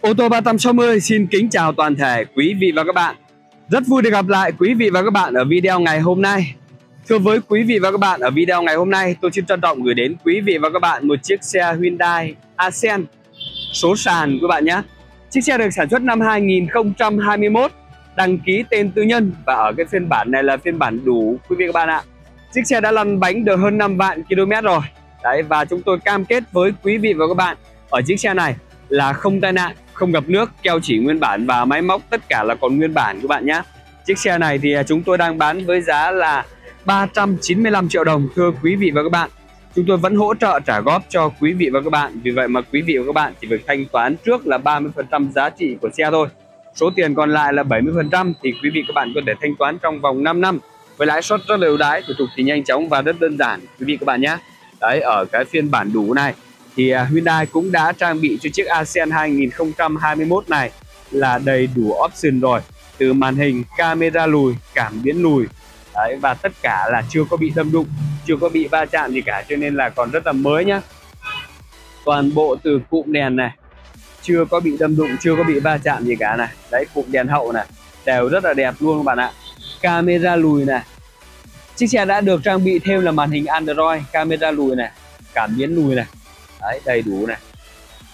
Ô tô 360 xin kính chào toàn thể quý vị và các bạn. Rất vui được gặp lại quý vị và các bạn ở video ngày hôm nay. Thưa với quý vị và các bạn, ở video ngày hôm nay tôi xin trân trọng gửi đến quý vị và các bạn một chiếc xe Hyundai Accent số sàn các bạn nhé. Chiếc xe được sản xuất năm 2021, đăng ký tên tư nhân và ở cái phiên bản này là phiên bản đủ quý vị các bạn ạ. Chiếc xe đã lăn bánh được hơn 5 vạn km rồi. Đấy và chúng tôi cam kết với quý vị và các bạn ở chiếc xe này là không tai nạn, không gặp nước, keo chỉ nguyên bản và máy móc tất cả là còn nguyên bản các bạn nhé. Chiếc xe này thì à, chúng tôi đang bán với giá là 395 triệu đồng thưa quý vị và các bạn. Chúng tôi vẫn hỗ trợ trả góp cho quý vị và các bạn. Vì vậy mà quý vị và các bạn chỉ việc thanh toán trước là 30% giá trị của xe thôi. Số tiền còn lại là 70% thì quý vị các bạn có thể thanh toán trong vòng 5 năm với lãi suất rất là ưu đãi, thủ tục thì nhanh chóng và rất đơn giản quý vị các bạn nhé. Đấy ở cái phiên bản đủ này thì à, Hyundai cũng đã trang bị cho chiếc ASEAN 2021 này là đầy đủ option rồi. Từ màn hình camera lùi cảm biến lùi. Đấy, và tất cả là chưa có bị đâm đụng chưa có bị va chạm gì cả cho nên là còn rất là mới nhá. Toàn bộ từ cụm đèn này chưa có bị đâm đụng chưa có bị va chạm gì cả này. Đấy cụm đèn hậu này đều rất là đẹp luôn các bạn ạ. Camera lùi này chiếc xe đã được trang bị thêm là màn hình Android camera lùi này cảm biến lùi này đấy, đầy đủ này.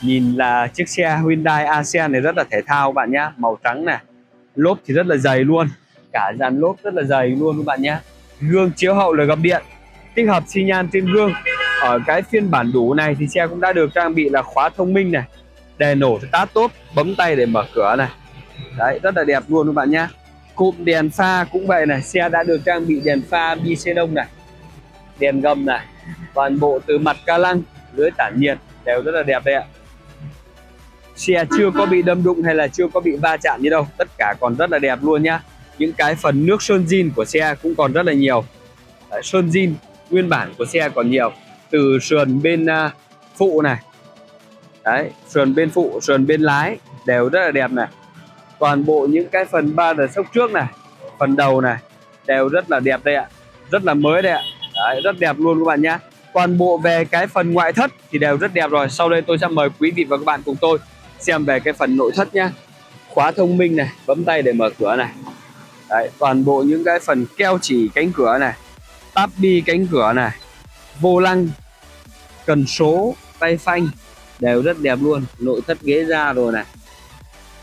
Nhìn là chiếc xe Hyundai ASEAN này rất là thể thao bạn nhá, màu trắng này. Lốp thì rất là dày luôn, cả dàn lốp rất là dày luôn các bạn nhá. Gương chiếu hậu là gập điện, tích hợp xi nhan trên gương. Ở cái phiên bản đủ này thì xe cũng đã được trang bị là khóa thông minh này đèn nổ tát tốt, bấm tay để mở cửa này. Đấy, rất là đẹp luôn các bạn nhá. Cụm đèn pha cũng vậy này, xe đã được trang bị đèn pha bi xenon này, đèn gầm này, toàn bộ từ mặt ca lăng lưới tản nhiệt đều rất là đẹp đấy ạ. Xe chưa có bị đâm đụng hay là chưa có bị va chạm gì đâu tất cả còn rất là đẹp luôn nhá. Những cái phần nước sơn zin của xe cũng còn rất là nhiều. Đấy, sơn zin nguyên bản của xe còn nhiều. Từ sườn bên uh, phụ này. Đấy sườn bên phụ sườn bên lái đều rất là đẹp này. Toàn bộ những cái phần ba đợt sốc trước này phần đầu này đều rất là đẹp đây ạ. Rất là mới đây ạ. Đấy, rất đẹp luôn các bạn nhé toàn bộ về cái phần ngoại thất thì đều rất đẹp rồi. Sau đây tôi sẽ mời quý vị và các bạn cùng tôi xem về cái phần nội thất nhé khóa thông minh này bấm tay để mở cửa này. Đấy, toàn bộ những cái phần keo chỉ cánh cửa này táp bi cánh cửa này vô lăng cần số tay phanh đều rất đẹp luôn. Nội thất ghế da rồi này.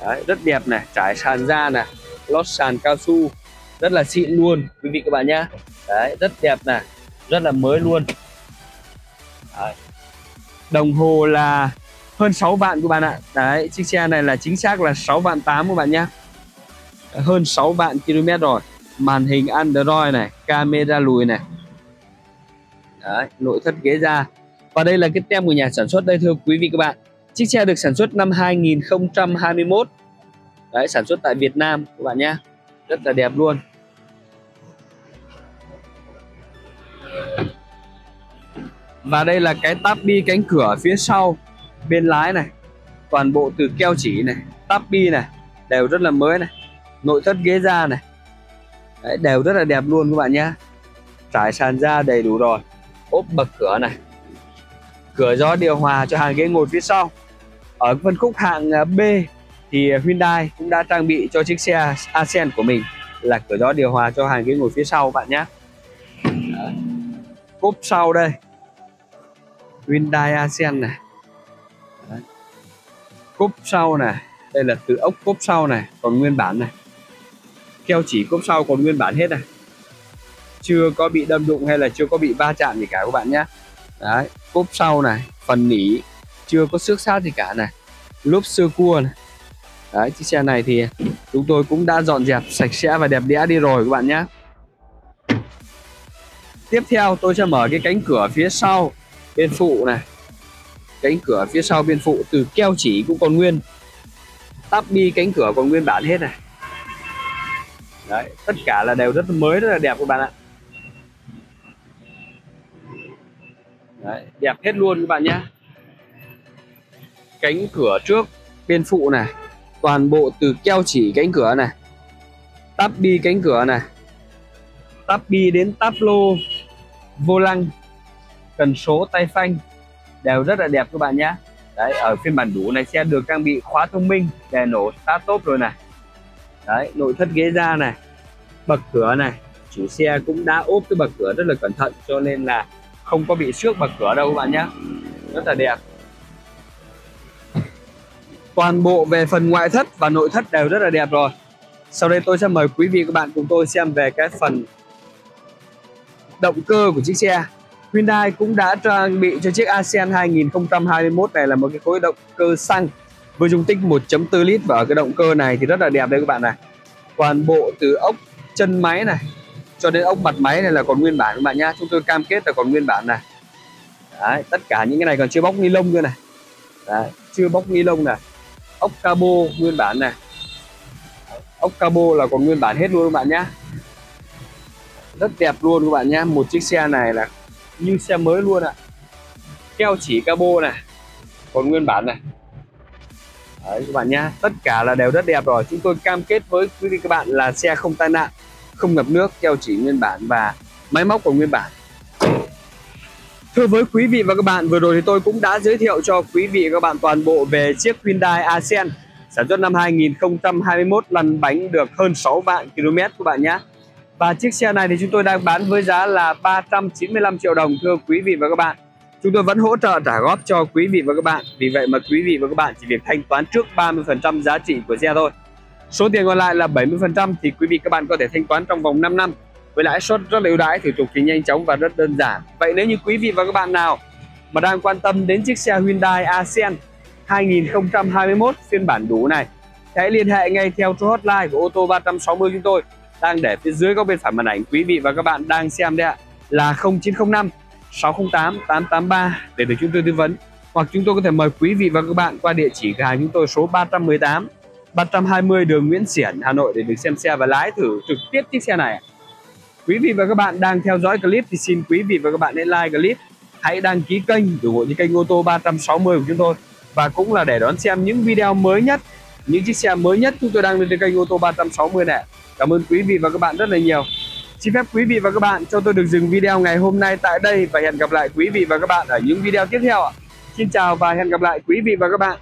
Đấy, rất đẹp này. Trải sàn da này lót sàn cao su rất là xịn luôn quý vị các bạn nhé Đấy, rất đẹp này rất là mới luôn. Đấy. đồng hồ là hơn 6 vạn các bạn ạ. Đấy, chiếc xe này là chính xác là 6 vạn 8 các bạn nhé. Hơn 6 vạn km rồi. Màn hình Android này camera lùi này. Đấy, nội thất ghế da. Và đây là cái tem của nhà sản xuất đây thưa quý vị các bạn. Chiếc xe được sản xuất năm 2021 Đấy, sản xuất tại Việt Nam các bạn nhé. Rất là đẹp luôn. Và đây là cái táp bi cánh cửa phía sau bên lái này. Toàn bộ từ keo chỉ này táp bi này đều rất là mới này. Nội thất ghế da này. Đấy, đều rất là đẹp luôn các bạn nhé trải sàn da đầy đủ rồi. Ốp bậc cửa này. Cửa gió điều hòa cho hàng ghế ngồi phía sau. Ở phân khúc hạng à, B thì Hyundai cũng đã trang bị cho chiếc xe Accent của mình là cửa gió điều hòa cho hàng ghế ngồi phía sau bạn nhé cốp sau đây. Hyundai ASEAN này. Đấy. cốp sau này, đây là từ ốc cốp sau này, còn nguyên bản này. Keo chỉ cốp sau còn nguyên bản hết này. Chưa có bị đâm đụng hay là chưa có bị va chạm gì cả các bạn nhé. Đấy, cốp sau này, phần nỉ, chưa có xước sát gì cả này. Lốp sơ cua này. Đấy, chiếc xe này thì chúng tôi cũng đã dọn dẹp sạch sẽ và đẹp đẽ đi rồi các bạn nhé. Tiếp theo tôi sẽ mở cái cánh cửa phía sau bên phụ này. Cánh cửa phía sau bên phụ từ keo chỉ cũng còn nguyên. Tắp bi cánh cửa còn nguyên bản hết này. Đấy tất cả là đều rất mới rất là đẹp các bạn ạ. Đấy, đẹp hết luôn các bạn nhé. Cánh cửa trước bên phụ này toàn bộ từ keo chỉ cánh cửa này. Tắp bi cánh cửa này. Tắp bi đến tắp lô vô lăng cần số tay phanh. Đều rất là đẹp các bạn nhé. Đấy, ở phiên bản đủ này xe được trang bị khóa thông minh đèn nổ start top rồi này. Đấy, nội thất ghế da này, bậc cửa này. Chủ xe cũng đã ốp cái bậc cửa rất là cẩn thận, cho nên là không có bị xước bậc cửa đâu các bạn nhé. Rất là đẹp. Toàn bộ về phần ngoại thất và nội thất đều rất là đẹp rồi. Sau đây tôi sẽ mời quý vị các bạn cùng tôi xem về cái phần động cơ của chiếc xe. Hyundai cũng đã trang bị cho chiếc ASEAN 2021 này là một cái khối động cơ xăng với dung tích 1.4 lít. Và ở cái động cơ này thì rất là đẹp đây các bạn này. Toàn bộ từ ốc chân máy này cho đến ốc mặt máy này là còn nguyên bản các bạn nhá. Chúng tôi cam kết là còn nguyên bản này. Đấy, tất cả những cái này còn chưa bóc ni lông nữa này. Đấy, chưa bóc ni lông này. Ốc cabo nguyên bản này. Ốc cabo là còn nguyên bản hết luôn các bạn nhá. Rất đẹp luôn các bạn nhá. Một chiếc xe này là như xe mới luôn ạ. Keo chỉ cabo này còn nguyên bản này. Đấy các bạn nhá. Tất cả là đều rất đẹp rồi. Chúng tôi cam kết với quý vị các bạn là xe không tai nạn không ngập nước keo chỉ nguyên bản và máy móc còn nguyên bản. Thưa với quý vị và các bạn, vừa rồi thì tôi cũng đã giới thiệu cho quý vị và các bạn toàn bộ về chiếc Hyundai Accent sản xuất năm 2021 lăn bánh được hơn 6 vạn km các bạn nhé. Và chiếc xe này thì chúng tôi đang bán với giá là 395 triệu đồng thưa quý vị và các bạn. Chúng tôi vẫn hỗ trợ trả góp cho quý vị và các bạn. Vì vậy mà quý vị và các bạn chỉ việc thanh toán trước 30% giá trị của xe thôi. Số tiền còn lại là 70% thì quý vị các bạn có thể thanh toán trong vòng 5 năm với lãi suất rất là ưu đãi, thủ tục thì nhanh chóng và rất đơn giản. Vậy nếu như quý vị và các bạn nào mà đang quan tâm đến chiếc xe Hyundai Accent 2021 phiên bản đủ này hãy liên hệ ngay theo số hotline của ô tô 360 chúng tôi đang để phía dưới góc bên phải màn ảnh quý vị và các bạn đang xem đây ạ, là 0905 608 883 để được chúng tôi tư vấn. Hoặc chúng tôi có thể mời quý vị và các bạn qua địa chỉ cửa hàng chúng tôi số 318 320 đường Nguyễn Xiển, Hà Nội để được xem xe và lái thử trực tiếp chiếc xe này quý vị và các bạn đang theo dõi clip thì xin quý vị và các bạn hãy like clip, hãy đăng ký kênh ủng hộ như kênh ô tô 360 của chúng tôi. Và cũng là để đón xem những video mới nhất, những chiếc xe mới nhất chúng tôi đang lên trên kênh ô tô 360 này cảm ơn quý vị và các bạn rất là nhiều. Xin phép quý vị và các bạn cho tôi được dừng video ngày hôm nay tại đây và hẹn gặp lại quý vị và các bạn ở những video tiếp theo ạ. Xin chào và hẹn gặp lại quý vị và các bạn.